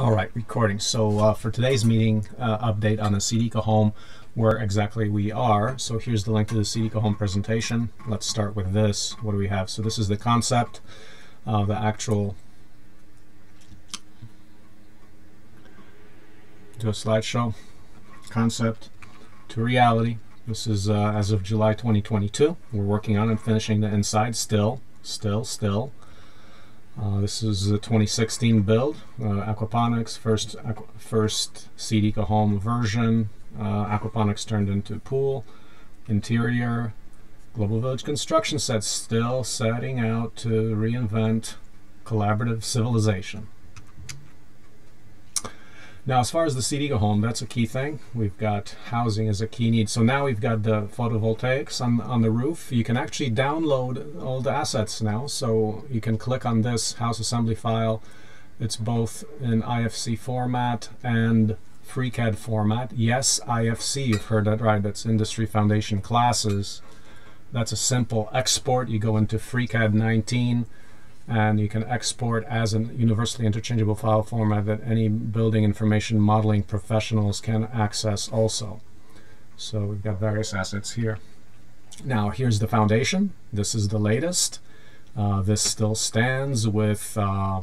All right, recording. So uh, for today's meeting uh, update on the Seed Eco-Home, where exactly we are. So here's the link to the Seed Eco-Home presentation. Let's start with this. What do we have? So this is the concept of the actual Do a slideshow concept to reality. This is uh, as of July 2022. We're working on and finishing the inside still, still, still. Uh, this is a 2016 build, uh, aquaponics, first aqu first Seed Eco-Home version. Uh, aquaponics turned into pool, interior, Global Village construction set still setting out to reinvent collaborative civilization. Now, as far as the Seed Eco-Home, that's a key thing. We've got housing as a key need. So now we've got the photovoltaics on, on the roof. You can actually download all the assets now. So you can click on this house assembly file. It's both in IFC format and FreeCAD format. Yes, IFC, you've heard that right. That's Industry Foundation Classes. That's a simple export. You go into FreeCAD 19 and you can export as a universally interchangeable file format that any building information modeling professionals can access also. So we've got various assets here. Now here's the foundation. This is the latest. Uh, this still stands with, uh,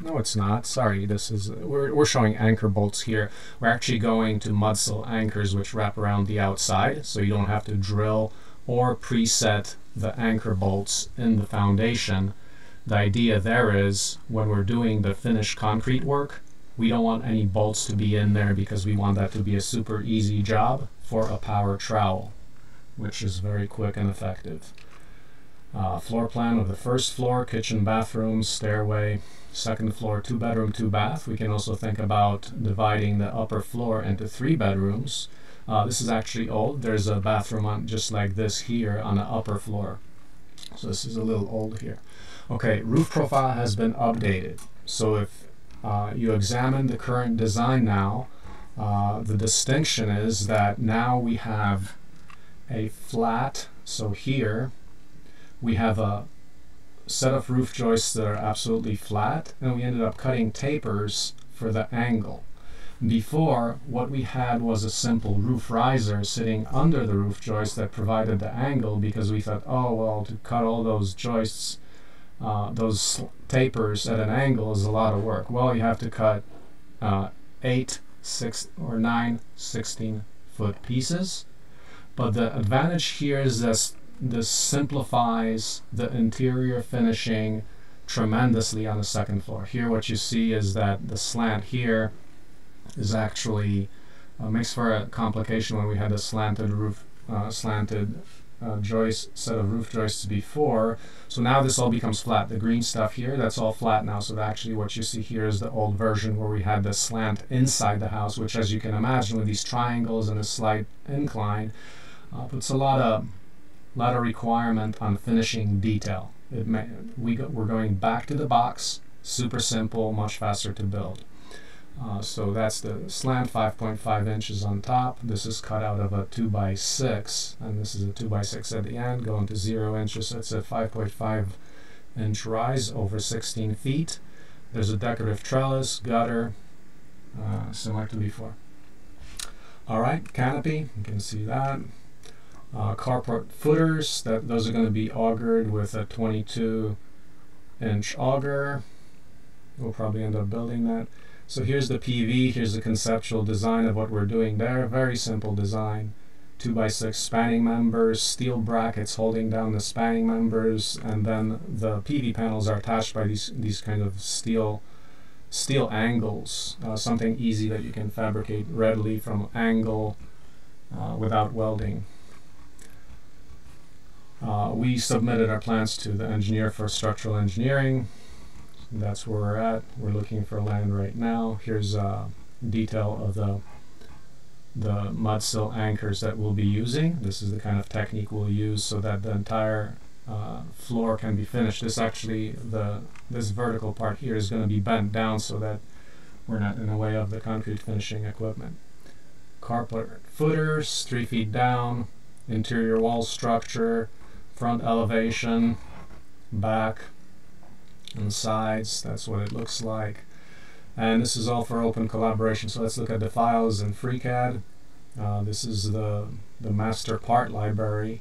no it's not, sorry, this is, we're, we're showing anchor bolts here. We're actually going to mudsill anchors which wrap around the outside so you don't have to drill or preset the anchor bolts in the foundation the idea there is when we're doing the finished concrete work, we don't want any bolts to be in there because we want that to be a super easy job for a power trowel, which is very quick and effective. Uh, floor plan of the first floor, kitchen, bathrooms, stairway, second floor, two bedroom, two bath. We can also think about dividing the upper floor into three bedrooms. Uh, this is actually old. There's a bathroom on just like this here on the upper floor. So this is a little old here. Okay, roof profile has been updated. So if uh, you examine the current design now, uh, the distinction is that now we have a flat, so here we have a set of roof joists that are absolutely flat, and we ended up cutting tapers for the angle. Before, what we had was a simple roof riser sitting under the roof joist that provided the angle because we thought, oh, well, to cut all those joists uh, those tapers at an angle is a lot of work. Well, you have to cut uh, 8, 6, or 9 16 foot pieces. But the advantage here is this, this simplifies the interior finishing tremendously on the second floor. Here what you see is that the slant here is actually uh, makes for a complication when we had a slanted roof, uh, slanted uh, joist set of roof joists before. So now this all becomes flat. The green stuff here, that's all flat now. So actually what you see here is the old version where we had the slant inside the house, which as you can imagine with these triangles and a slight incline, uh, puts a lot of lot of requirement on finishing detail. It may, we go, we're going back to the box, super simple, much faster to build. Uh, so that's the slant 5.5 inches on top. This is cut out of a 2 by 6 and this is a 2 by 6 at the end going to 0 inches. It's a 5.5 inch rise over 16 feet. There's a decorative trellis, gutter, uh, similar to before. Alright, canopy, you can see that. Uh, carport footers, that those are going to be augured with a 22 inch auger. We'll probably end up building that. So here's the PV, here's the conceptual design of what we're doing there. Very simple design. 2x6 spanning members, steel brackets holding down the spanning members, and then the PV panels are attached by these, these kind of steel steel angles, uh, something easy that you can fabricate readily from angle uh, without welding. Uh, we submitted our plans to the engineer for structural engineering that's where we're at. We're looking for land right now. Here's a detail of the the mudsill anchors that we'll be using. This is the kind of technique we'll use so that the entire uh, floor can be finished. This actually, the this vertical part here is going to be bent down so that we're not in the way of the concrete finishing equipment. Carport footers, three feet down, interior wall structure, front elevation, back, and sides. That's what it looks like. And this is all for open collaboration. So let's look at the files in FreeCAD. Uh, this is the, the master part library.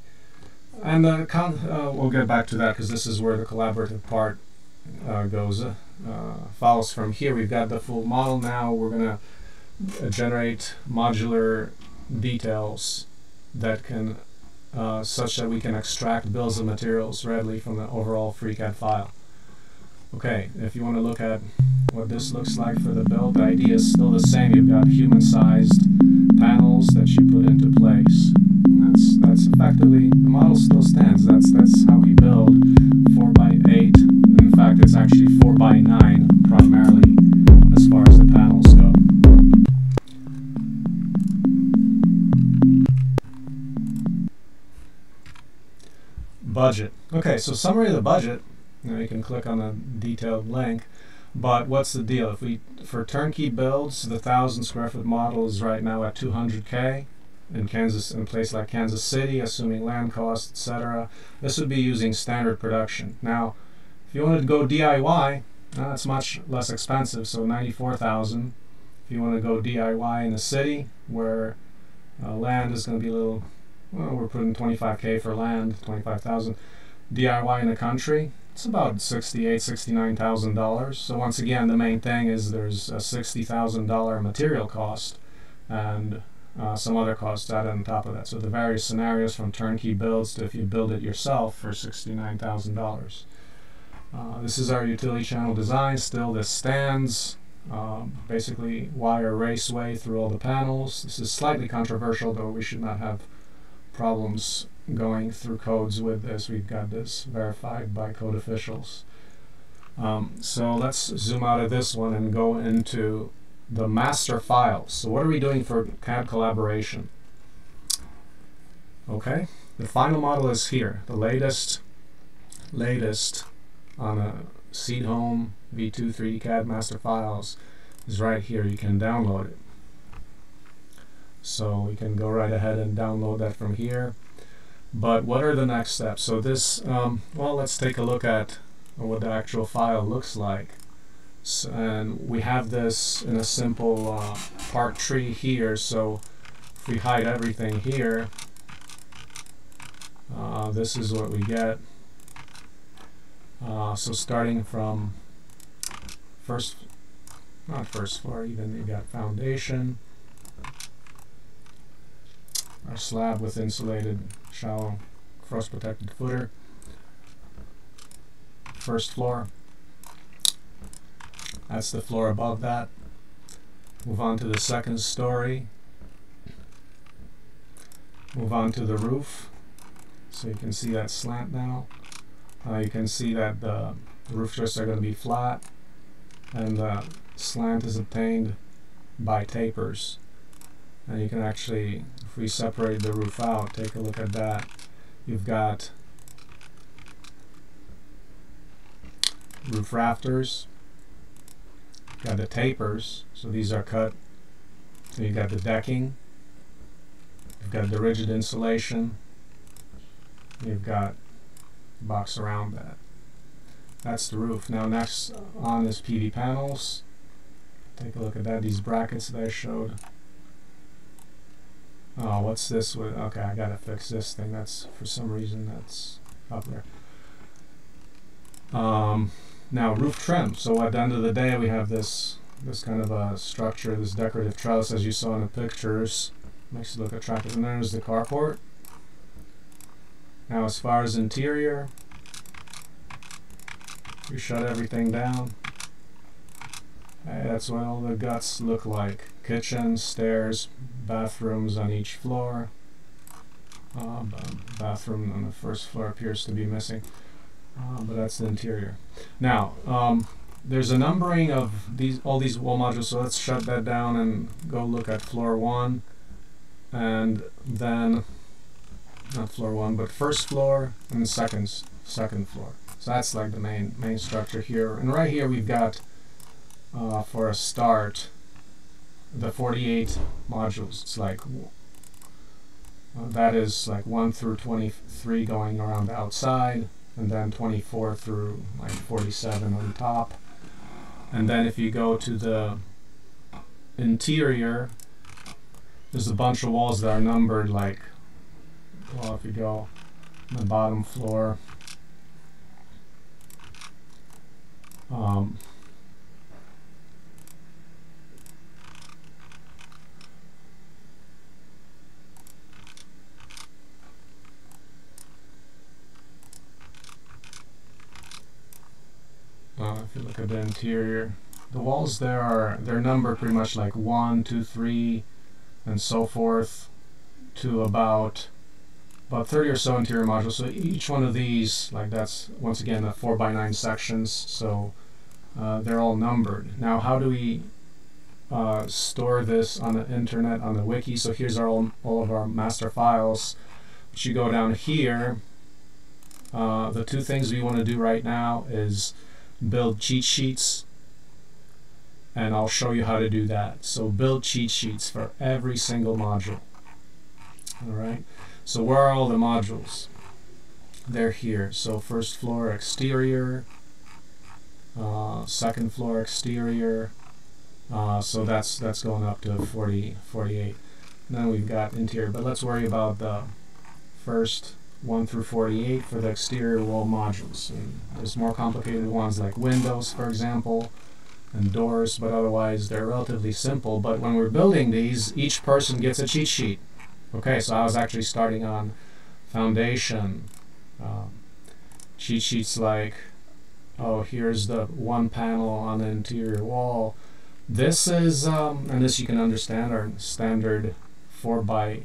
And the con uh, we'll get back to that because this is where the collaborative part uh, goes. Uh, files from here. We've got the full model now. We're going to uh, generate modular details that can, uh, such that we can extract bills of materials readily from the overall FreeCAD file. Okay, if you want to look at what this looks like for the build, the idea is still the same. You've got human-sized panels that you put into place. And that's that's effectively the model still stands. That's that's how we build four by eight. In fact, it's actually four by nine primarily as far as the panels go. Budget. Okay, so summary of the budget now you can click on a detailed link. But what's the deal? If we for turnkey builds, the thousand square foot model is right now at 200k in Kansas, in a place like Kansas City, assuming land costs, etc. This would be using standard production. Now, if you wanted to go DIY, that's much less expensive. So 94,000. If you want to go DIY in a city, where uh, land is going to be a little, well, we're putting 25k for land, 25,000. DIY in the country, it's about sixty-eight, sixty-nine thousand dollars. So once again, the main thing is there's a sixty thousand dollar material cost, and uh, some other costs added on top of that. So the various scenarios from turnkey builds to if you build it yourself for sixty-nine thousand uh, dollars. This is our utility channel design. Still, this stands. Um, basically, wire raceway through all the panels. This is slightly controversial, though we should not have problems going through codes with this. We've got this verified by code officials. Um, so let's zoom out of this one and go into the master files. So what are we doing for CAD collaboration? Okay, the final model is here. The latest, latest on a Seed Home V2 3D CAD master files is right here. You can download it. So we can go right ahead and download that from here. But what are the next steps? So this, um, well, let's take a look at what the actual file looks like. So, and we have this in a simple uh, part tree here. So if we hide everything here, uh, this is what we get. Uh, so starting from first, not first floor, even you got foundation, our slab with insulated shallow frost protected footer. First floor. That's the floor above that. Move on to the second story. Move on to the roof. So you can see that slant now. Uh, you can see that the roof joists are going to be flat and the slant is obtained by tapers. And you can actually if we separate the roof out, take a look at that. You've got roof rafters, got the tapers, so these are cut. So you've got the decking, you've got the rigid insulation, you've got box around that. That's the roof. Now next on is PV panels. Take a look at that, these brackets that I showed. Oh, what's this? Okay, I gotta fix this thing. That's, for some reason, that's up there. Um, now, roof trim. So at the end of the day, we have this this kind of a structure, this decorative trellis, as you saw in the pictures. Makes it look attractive. And there's the carport. Now, as far as interior, we shut everything down. Hey, that's what all the guts look like. Kitchen, stairs, bathrooms on each floor. Uh, bathroom on the first floor appears to be missing, uh, but that's the interior. Now, um, there's a numbering of these all these wall modules, so let's shut that down and go look at floor one, and then not floor one, but first floor and second second floor. So that's like the main main structure here, and right here we've got uh, for a start the 48 modules. It's like uh, that is like 1 through 23 going around the outside, and then 24 through like 47 on top. And then if you go to the interior, there's a bunch of walls that are numbered like, well, if you go on the bottom floor, um, uh, if you look the interior, the walls there are they're numbered pretty much like one, two, three, and so forth to about about 30 or so interior modules. So each one of these, like that's once again a 4 by 9 sections, so uh, they're all numbered. Now how do we uh, store this on the internet, on the wiki? So here's our all, all of our master files. But you go down here, uh, the two things we want to do right now is build cheat sheets and I'll show you how to do that. So build cheat sheets for every single module. Alright, so where are all the modules? They're here. So first floor exterior, uh, second floor exterior, uh, so that's that's going up to 40, 48. then we've got interior, but let's worry about the first 1 through 48 for the exterior wall modules. And there's more complicated ones like windows, for example, and doors, but otherwise they're relatively simple. But when we're building these, each person gets a cheat sheet. Okay, so I was actually starting on foundation. Um, cheat sheets like, oh, here's the one panel on the interior wall. This is, um, and this you can understand, our standard 4 by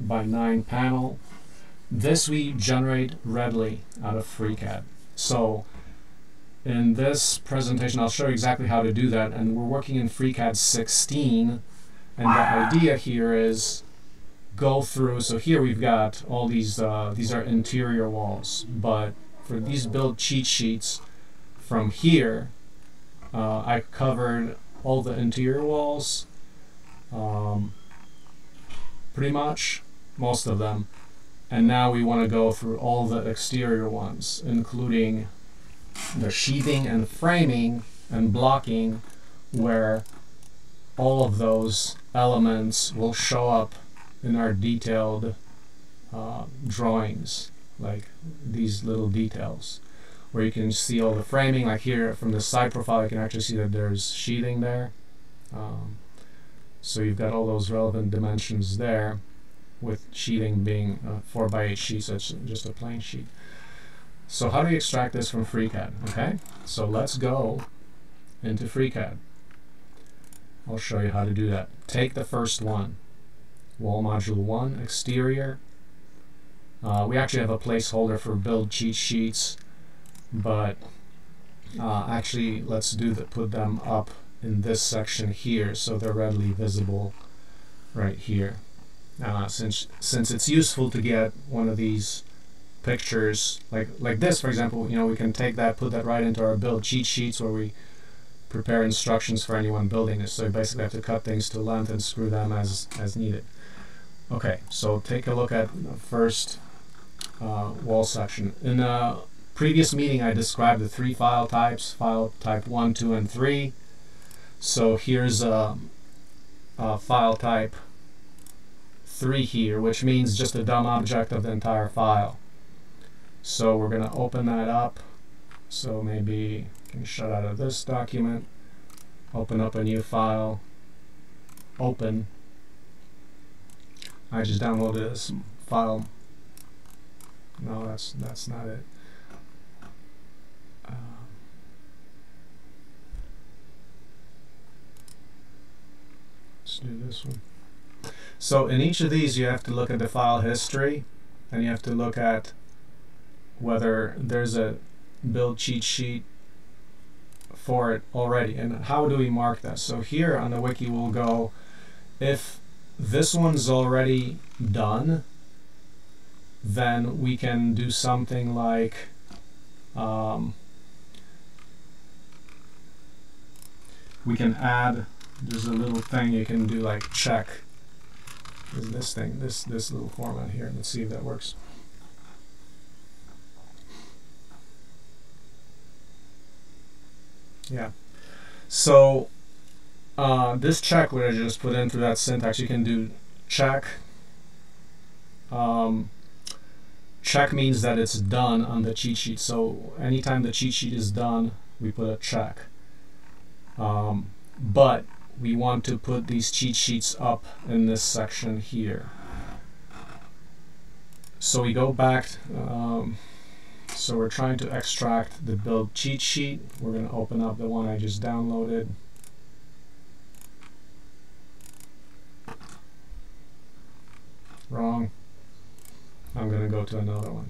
by 9 panel. This we generate readily out of FreeCAD. So in this presentation, I'll show you exactly how to do that. And we're working in FreeCAD 16. And the idea here is go through. So here we've got all these, uh, these are interior walls. But for these build cheat sheets from here, uh, I covered all the interior walls. Um, pretty much, most of them. And now we want to go through all the exterior ones, including the sheathing and framing and blocking where all of those elements will show up in our detailed uh, drawings like these little details where you can see all the framing. Like here from the side profile you can actually see that there's sheathing there. Um, so you've got all those relevant dimensions there with sheathing being a 4 by 8 sheet so it's just a plain sheet so how do you extract this from FreeCAD? Okay, so let's go into FreeCAD. I'll show you how to do that. Take the first one, wall module 1, exterior. Uh, we actually have a placeholder for build cheat sheets, but uh, actually let's do the, put them up in this section here so they're readily visible right here. Uh, since, since it's useful to get one of these pictures like like this for example you know we can take that put that right into our build cheat sheets where we prepare instructions for anyone building. This so you basically have to cut things to length and screw them as as needed. Okay so take a look at the first uh, wall section. In a previous meeting I described the three file types file type 1 2 and 3 so here's a, a file type 3 here which means just a dumb object of the entire file so we're going to open that up. So maybe can shut out of this document, open up a new file, open. I just downloaded this file. No, that's that's not it. Uh, let's do this one. So in each of these, you have to look at the file history, and you have to look at whether there's a build cheat sheet for it already. And how do we mark that? So here on the wiki we'll go, if this one's already done, then we can do something like um, we can add there's a little thing you can do like check is this thing this this little format here let's see if that works Yeah. So uh, this check what I just put in through that syntax, you can do check. Um, check means that it's done on the cheat sheet. So anytime the cheat sheet is done, we put a check. Um, but we want to put these cheat sheets up in this section here. So we go back, um, so we're trying to extract the build cheat sheet. We're going to open up the one I just downloaded. Wrong. I'm going to go to another one.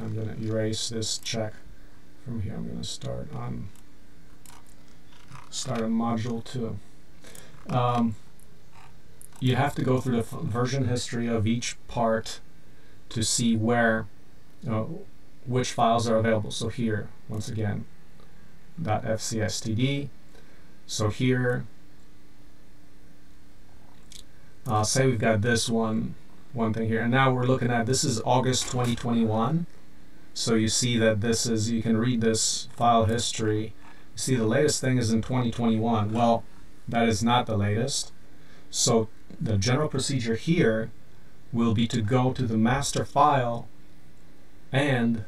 I'm going to erase this check from here. I'm going to start on start a module 2. Um, you have to go through the version history of each part to see where you know, which files are available. So here, once again, .fcstd. So here, uh, say we've got this one one thing here. And now we're looking at, this is August 2021. So you see that this is, you can read this file history. You see the latest thing is in 2021. Well, that is not the latest. So the general procedure here will be to go to the master file and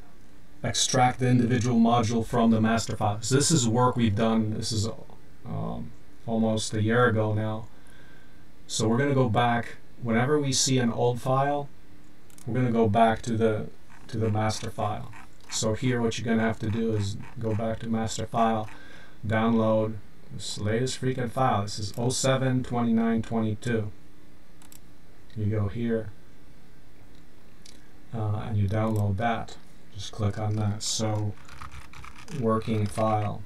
extract the individual module from the master file. So this is work we've done, this is um, almost a year ago now. So we're going to go back whenever we see an old file, we're going to go back to the to the master file. So here what you're going to have to do is go back to master file, download this latest freaking file. This is 07 29 22. You go here uh, and you download that. Just click on that. So working file.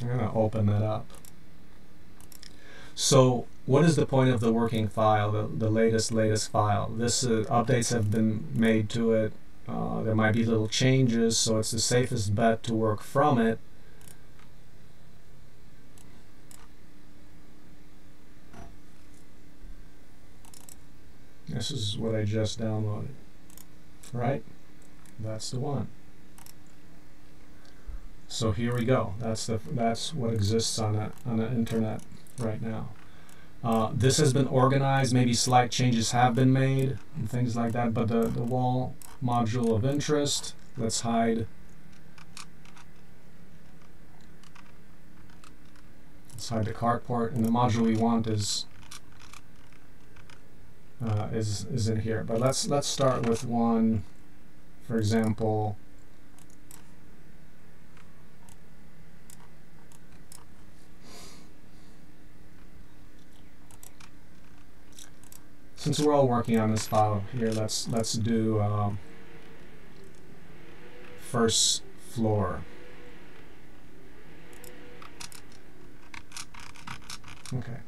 I'm going to open that up. So what is the point of the working file, the, the latest, latest file? This uh, updates have been made to it. Uh, there might be little changes, so it's the safest bet to work from it. This is what I just downloaded, right? That's the one. So here we go. That's the that's what exists on that on the internet right now. Uh, this has been organized, maybe slight changes have been made and things like that, but the, the wall module of interest, let's hide. Let's hide the cart port, and the module we want is uh, is is in here. But let's let's start with one, for example, since we're all working on this file here, let's let's do um, first floor. Okay.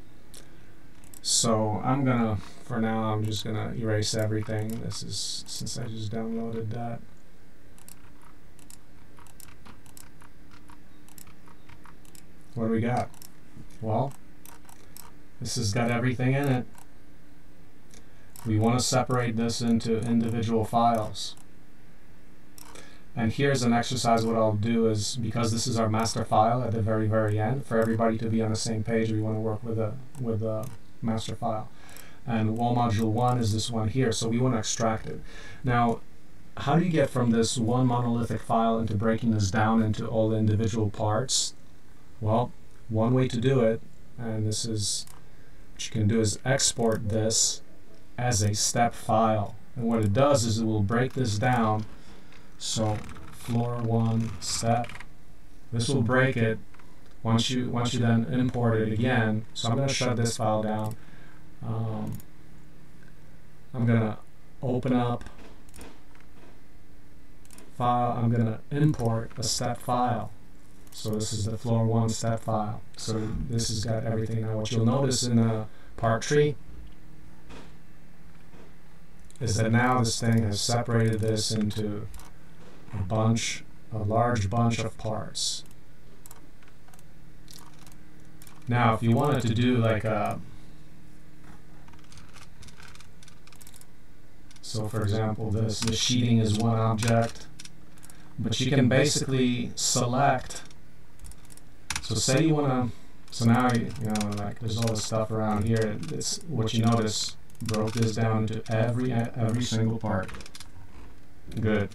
So I'm gonna, for now, I'm just gonna erase everything. This is since I just downloaded that. What do we got? Well, this has got everything in it. We want to separate this into individual files. And here's an exercise what I'll do is, because this is our master file at the very, very end, for everybody to be on the same page, we want to work with a, with a master file. And wall module 1 is this one here, so we want to extract it. Now, how do you get from this one monolithic file into breaking this down into all the individual parts? Well, one way to do it, and this is what you can do is export this as a step file. And what it does is it will break this down. So floor one step. This will break it once you once you then import it again. So I'm going to shut this file down. Um, I'm going to open up file. I'm going to import a step file. So this is the floor one step file. So this has got everything. Now what you'll notice in the part tree is that now this thing has separated this into a bunch, a large bunch of parts. Now, if you wanted to do like a, so for example, this, the sheeting is one object, but you can basically select So say you wanna, so now you, you know like there's all this stuff around here. It's what you notice broke this down to every every single part. Good.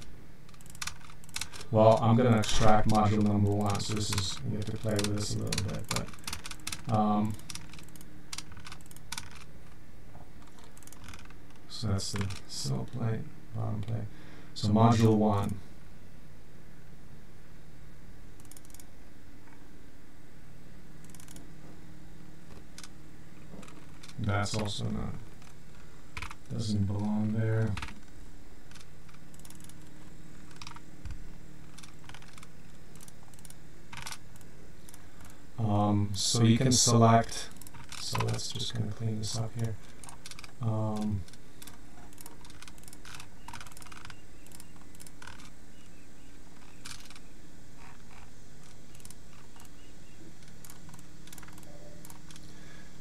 Well, I'm gonna extract module number one, so this is you have to play with this a little bit, but um, so that's the sill plate, bottom plate. So module one. That's also not doesn't belong there. Um, so you can select, so let's just kind of clean this up here. Um,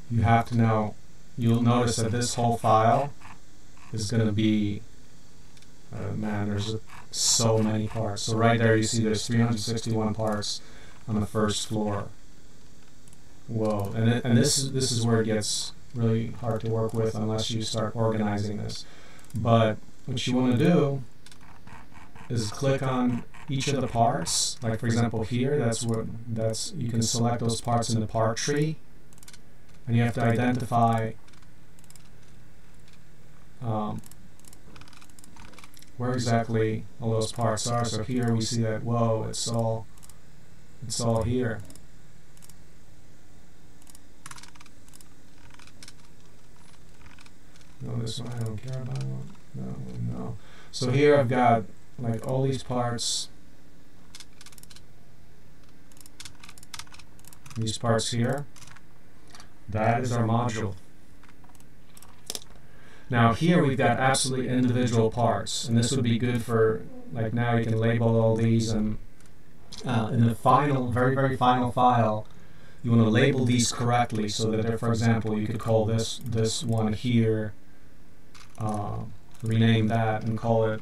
you have to now, you'll notice that this whole file is going to be, uh, man, there's so many parts. So right there you see there's 361 parts on the first floor. Whoa, and, it, and this, is, this is where it gets really hard to work with unless you start organizing this. But what you want to do is click on each of the parts. Like for example here, that's what that's you can select those parts in the part tree, and you have to identify um, where exactly all those parts are. So here we see that whoa, it's all it's all here. No, this one I don't care about. No, no. So here I've got like all these parts. These parts here. That is our module. Now here we've got absolutely individual parts, and this would be good for, like now you can label all these, and uh, in the final, very, very final file, you want to label these correctly so that, if, for example, you could call this, this one here, uh, rename that and call it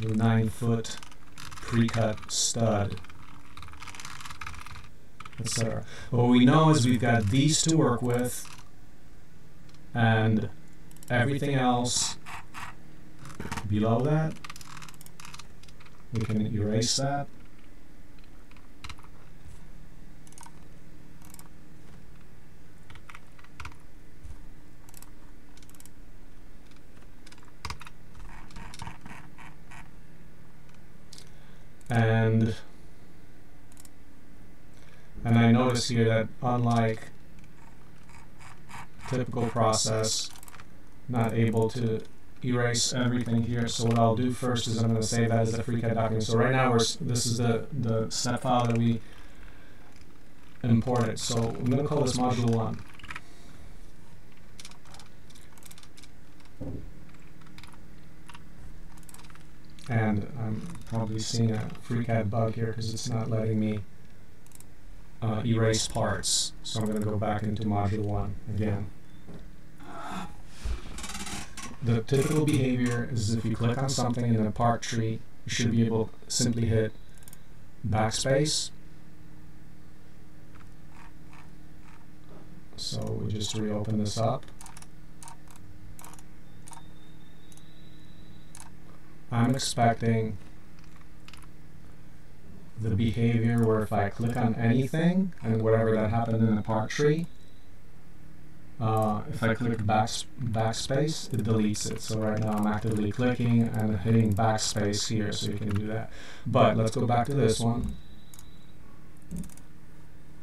the 9-foot pre-cut stud, etc. What we know is we've got these to work with, and everything else below that, we can erase that. And and I notice here that unlike typical process, not able to erase everything here. So what I'll do first is I'm going to save that as a FreeCAD document. So right now we're this is the the step file that we imported. So I'm going to call this module one. And I'm probably seeing a FreeCAD bug here because it's not letting me uh, erase parts. So I'm going to go back into module one again the typical behavior is if you click on something in a part tree, you should be able to simply hit backspace. So we just reopen this up. I'm expecting the behavior where if I click on anything and whatever that happened in the part tree, uh, if I click back, backspace, it deletes it. So right now I'm actively clicking and hitting backspace here, so you can do that. But let's go back to this one.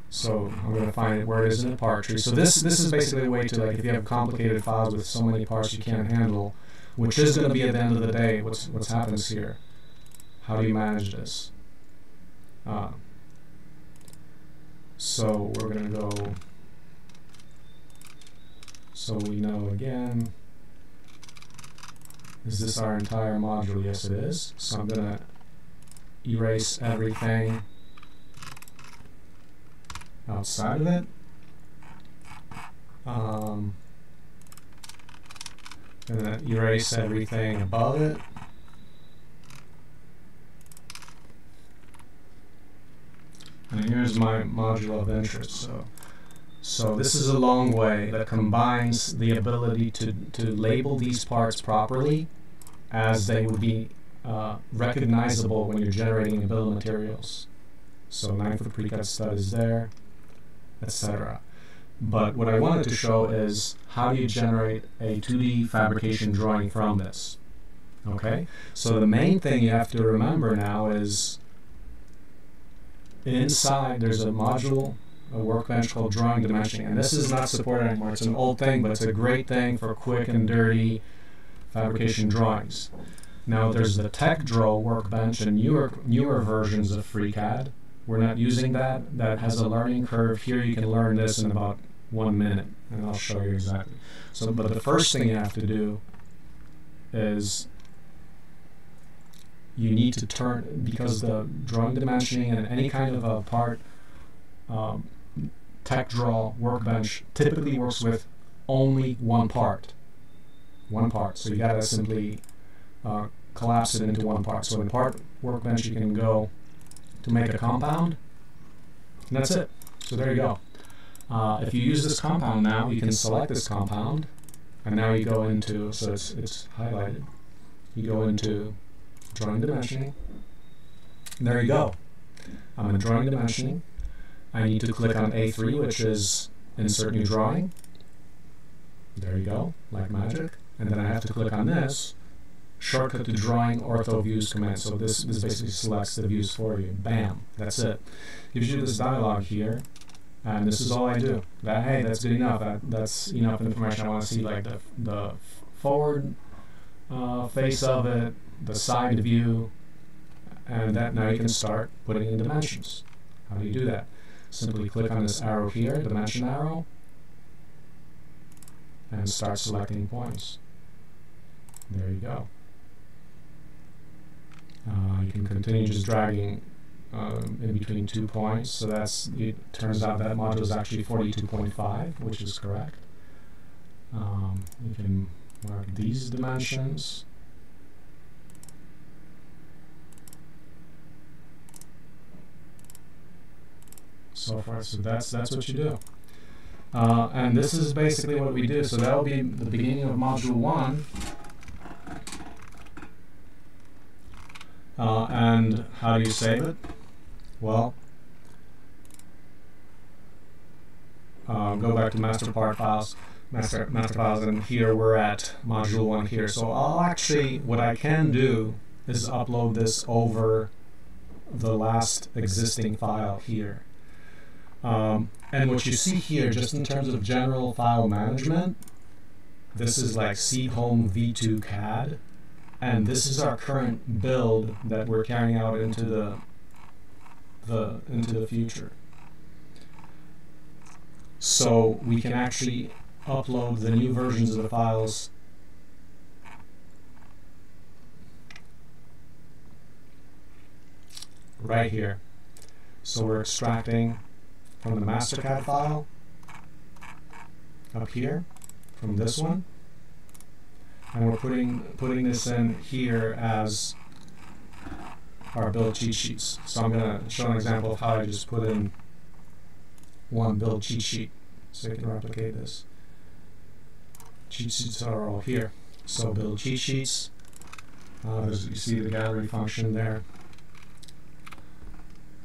So I'm going to find it where it is in the part tree. So this this is basically a way to like if you have complicated files with so many parts you can't handle, which is going to be at the end of the day what's what's happens here. How do you manage this? Uh, so we're going to go so we know again, is this our entire module? Yes it is. So I'm going to erase everything outside of it. Um, and then erase everything above it. And And here's my module of interest. So, so this is a long way that combines the ability to, to label these parts properly as they would be uh, recognizable when you're generating a bill of materials. So 9 foot precut stud is there, etc. But what I wanted to show is how you generate a 2D fabrication drawing from this. Okay, so the main thing you have to remember now is inside there's a module, a workbench called drawing dimensioning, and this is not supported anymore. It's an old thing, but it's a great thing for quick and dirty fabrication drawings. Now there's the TechDraw workbench and newer newer versions of FreeCAD. We're not using that. That has a learning curve. Here you can learn this in about one minute, and I'll show you exactly. So, but the first thing you have to do is you need to turn because the drawing dimensioning and any kind of a part um, TechDraw workbench typically works with only one part. One part. So you gotta simply uh, collapse it into one part. So in part workbench you can go to make a compound and that's it. So there you go uh, if you use this compound now you can select this compound and now you go into so it's, it's highlighted you go into drawing dimensioning. And there you go. I'm in drawing dimensioning. I need to click on A3, which is insert new drawing. There you go, like magic. And then I have to click on this, shortcut to drawing ortho views command. So this, this basically selects the views for you. Bam, that's it. Gives you this dialog here, and this is all I do. That hey, that's good enough. That, that's enough information. I want to see like the the forward uh, face of it, the side view, and that now you can start putting in dimensions. How do you do that? Simply click on this arrow here, dimension arrow, and start selecting points. There you go. Uh, you can continue just dragging um, in between two points. So that's it turns out that module is actually 42.5, which is correct. Um, you can mark these dimensions. so forth. So that's that's what you do. Uh, and this is basically what we do. So that will be the beginning of module one. Uh, and how do you save it? Well, uh, go back to master part files, master master files, and here we're at module one here. So I'll actually, what I can do is upload this over the last existing file here. Um, and what you see here, just in terms of general file management, this is like Seedhome V2 CAD, and this is our current build that we're carrying out into the the into the future. So we can actually upload the new versions of the files right here. So we're extracting from the MasterCAD file up here from this one and we're putting putting this in here as our build cheat sheets. So I'm going to show an example of how I just put in one build cheat sheet so you can replicate this. Cheat sheets are all here. So build cheat sheets. Uh, you see the gallery function there.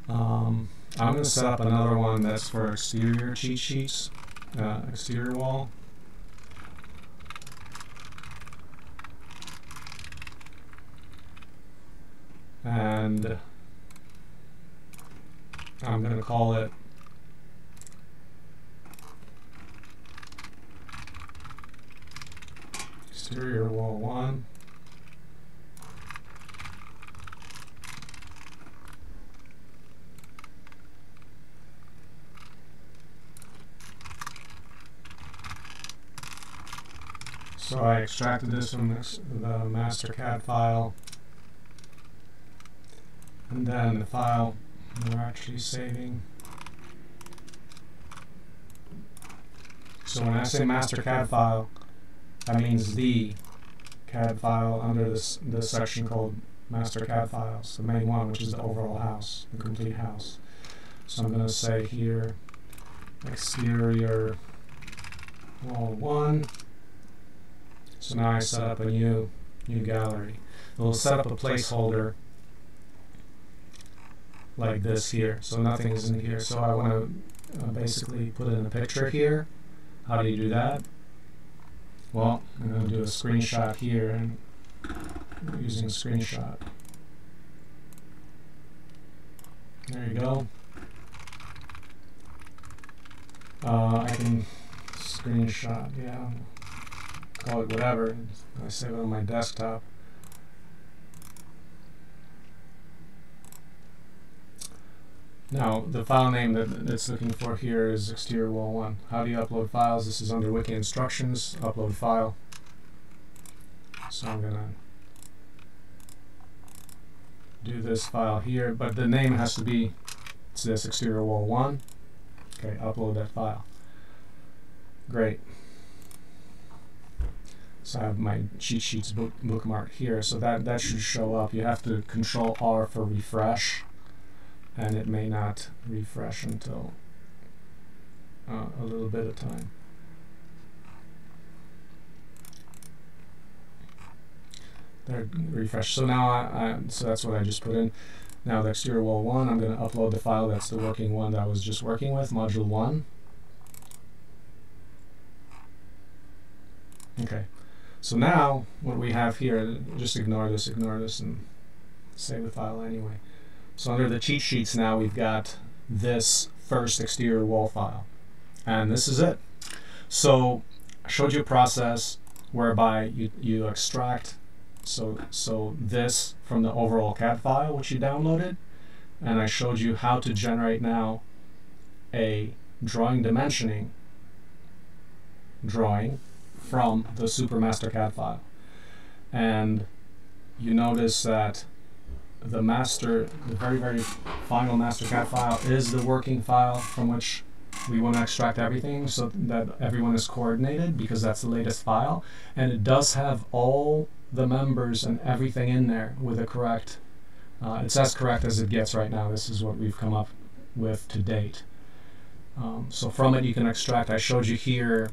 Um, I'm going to set up another one that's for exterior cheat sheets, uh, exterior wall. And I'm going to call it exterior wall 1. So I extracted this from the master CAD file. And then the file we're actually saving. So when I say master CAD file, that means the CAD file under this, this section called master CAD files, the main one, which is the overall house, the complete house. So I'm going to say here exterior wall 1. So now I set up a new new gallery. We'll set up a placeholder like this here. So nothing is in here. So I want to uh, basically put in a picture here. How do you do that? Well, I'm going to do a screenshot here and using screenshot. There you go. Uh, I can screenshot, yeah, call it whatever. I save it on my desktop. Now, the file name that it's looking for here is exterior wall 1. How do you upload files? This is under wiki instructions, upload file. So I'm going to do this file here, but the name has to be, it's this exterior wall 1. Okay, upload that file. Great. So I have my cheat sheets book, bookmark here, so that, that should show up. You have to control R for refresh and it may not refresh until uh, a little bit of time. There, refresh. So now I, I, so that's what I just put in. Now the exterior wall one, I'm going to upload the file. That's the working one that I was just working with, module one. Okay. So now what we have here, just ignore this, ignore this, and save the file anyway. So under the cheat sheets now we've got this first exterior wall file. And this is it. So I showed you a process whereby you, you extract so, so this from the overall CAD file which you downloaded and I showed you how to generate now a drawing dimensioning drawing from the Supermaster CAD file. And you notice that the master, the very, very final master CAD file is the working file from which we want to extract everything so that everyone is coordinated because that's the latest file. And it does have all the members and everything in there with a correct, uh, it's as correct as it gets right now. This is what we've come up with to date. Um, so from it you can extract, I showed you here,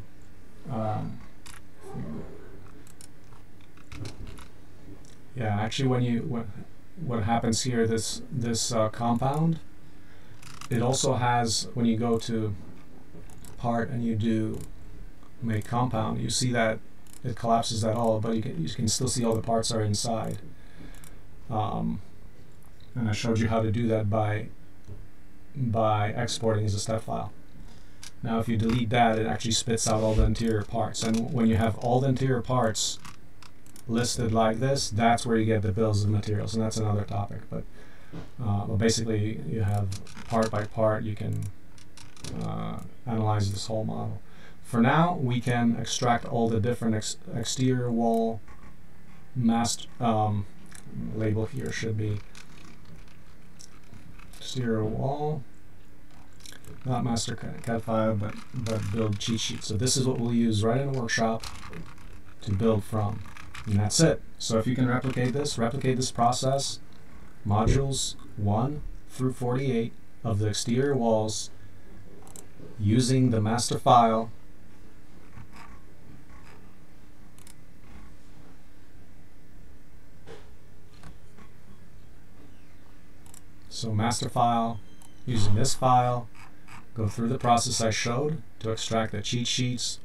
um, yeah, actually when you, when, what happens here, this, this uh, compound, it also has, when you go to part and you do make compound, you see that it collapses that all, but you can, you can still see all the parts are inside. Um, and I showed you how to do that by by exporting as a step file. Now if you delete that, it actually spits out all the interior parts. And when you have all the interior parts listed like this, that's where you get the bills of materials, and that's another topic. But, uh, but basically, you have part by part, you can uh, analyze this whole model. For now, we can extract all the different ex exterior wall master um, label here should be exterior wall not master CAD file but but build cheat sheet so this is what we'll use right in the workshop to build from and that's it. So if you can replicate this, replicate this process, modules 1 through 48 of the exterior walls using the master file So master file, using this file, go through the process I showed to extract the cheat sheets,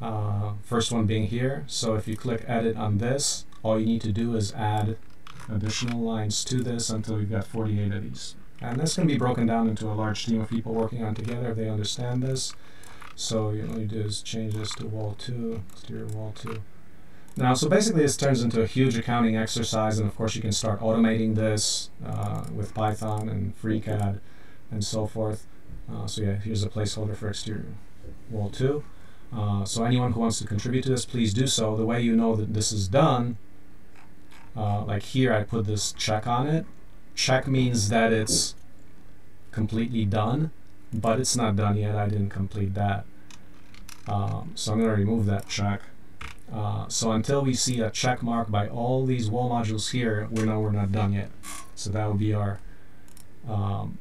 uh, first one being here. So if you click edit on this, all you need to do is add additional lines to this until you've got 48 of these. And this can be broken down into a large team of people working on together if they understand this. So you all you do is change this to wall 2, exterior wall 2. Now, so basically this turns into a huge accounting exercise, and of course you can start automating this uh, with Python and FreeCAD and so forth. Uh, so yeah, here's a placeholder for exterior wall 2. Uh, so anyone who wants to contribute to this, please do so. The way you know that this is done, uh, like here I put this check on it. Check means that it's completely done, but it's not done yet. I didn't complete that. Um, so I'm going to remove that check. Uh, so until we see a check mark by all these wall modules here, we know we're not done yet. So that would be our um,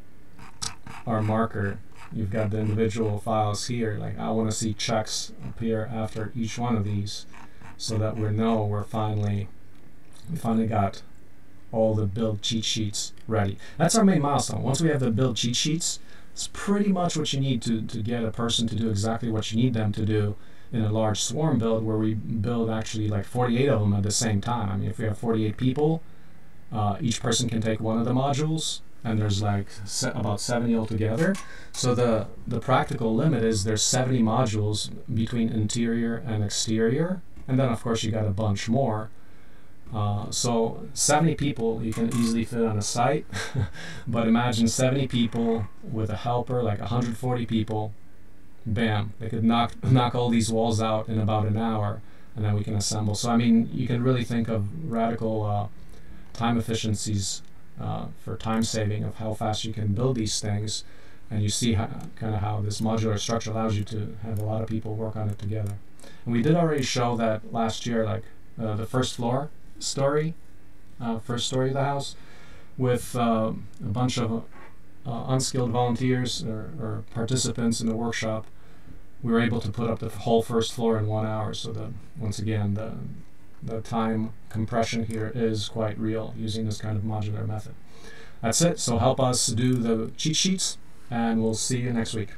our marker, you've got the individual files here. Like I want to see checks appear after each one of these, so that we know we're finally we finally got all the build cheat sheets ready. That's our main milestone. Once we have the build cheat sheets, it's pretty much what you need to, to get a person to do exactly what you need them to do in a large swarm build where we build actually like 48 of them at the same time. I mean, if we have 48 people, uh, each person can take one of the modules, and there's like se- about 70 altogether. So the the practical limit is there's 70 modules between interior and exterior, and then of course you got a bunch more. Uh, so 70 people you can easily fit on a site, but imagine 70 people with a helper, like 140 people. Bam! They could knock knock all these walls out in about an hour, and then we can assemble. So I mean, you can really think of radical uh, time efficiencies uh, for time saving of how fast you can build these things, and you see how, kind of how this modular structure allows you to have a lot of people work on it together. And we did already show that last year, like uh, the first floor story, uh, first story of the house, with uh, a bunch of uh, unskilled volunteers or, or, participants in the workshop. We were able to put up the whole first floor in one hour. So that once again, the the time compression here is quite real using this kind of modular method. That's it. So help us do the cheat sheets, and we'll see you next week.